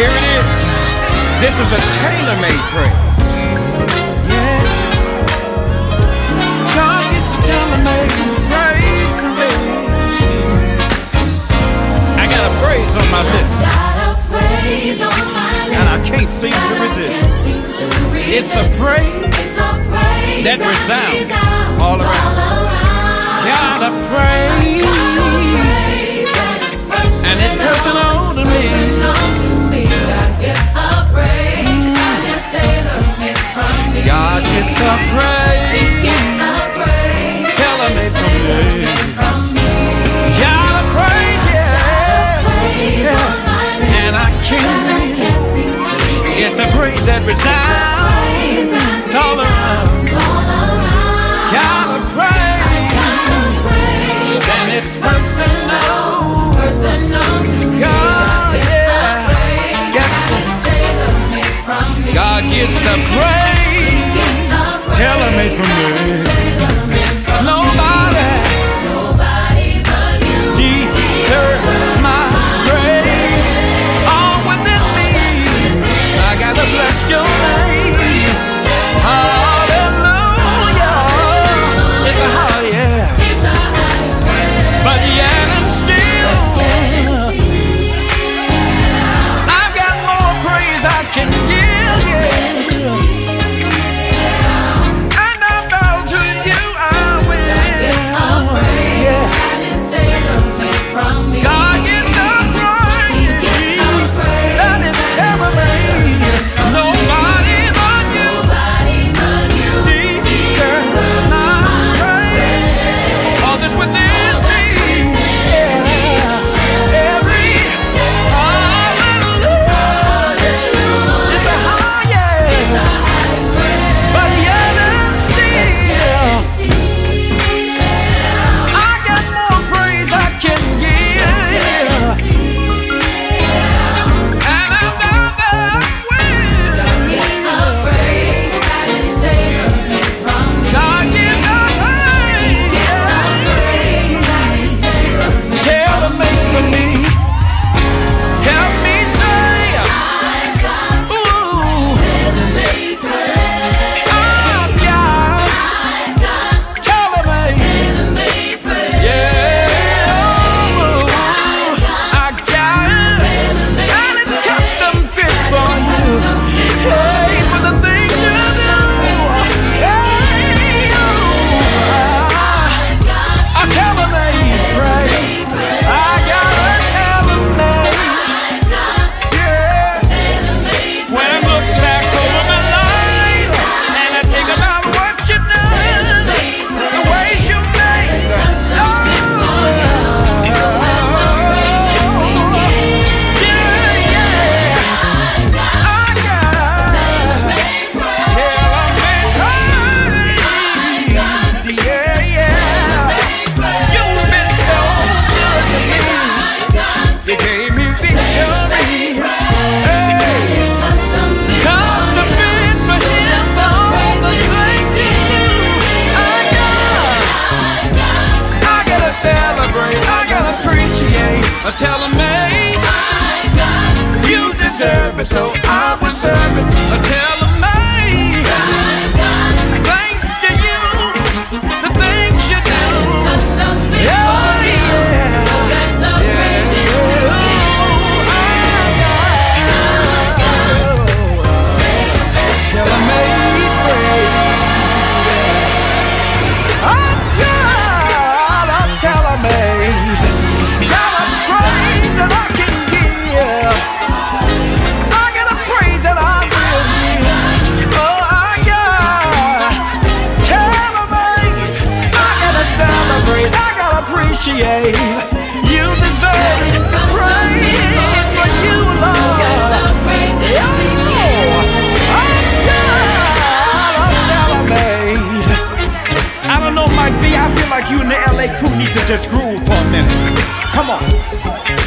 Here it is. This is a tailor-made praise. Yeah. God gets a tailor-made praise. I got a praise on my lips. And I can't seem to resist. It's a praise that resounds all around. God, I praise. gets our praise. Tell him it's from me. Gotta praise, yeah. yeah. And I can't. It's a praise that resounds all around. Gotta praise. And it's personal. telling me you deserve it. So You deserve it. Praise for you alone. Mike B, I feel like you and the LA crew need to just groove for a minute. Come on.